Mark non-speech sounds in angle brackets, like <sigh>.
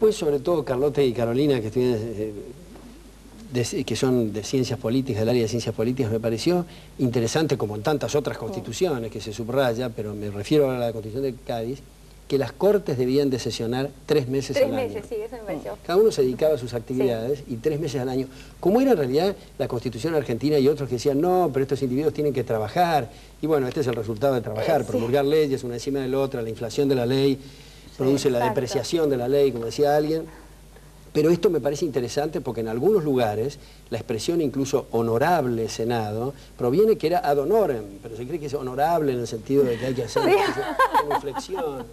Pues sobre todo Carlota y Carolina, que, eh, que son de ciencias políticas, del área de ciencias políticas, me pareció interesante, como en tantas otras constituciones que se subraya, pero me refiero a la constitución de Cádiz, que las cortes debían de sesionar tres meses al año. Tres meses, sí, eso me pareció. Cada uno se dedicaba a sus actividades y tres meses al año. Como era en realidad la constitución argentina y otros que decían, no, pero estos individuos tienen que trabajar. Y bueno, este es el resultado de trabajar, eh, promulgar leyes una encima de la otra, la inflación de la ley produce la depreciación de la ley, como decía alguien. Pero esto me parece interesante porque en algunos lugares la expresión incluso honorable Senado proviene que era ad honorem, pero se cree que es honorable en el sentido de que hay que hacer <laughs> una inflexión.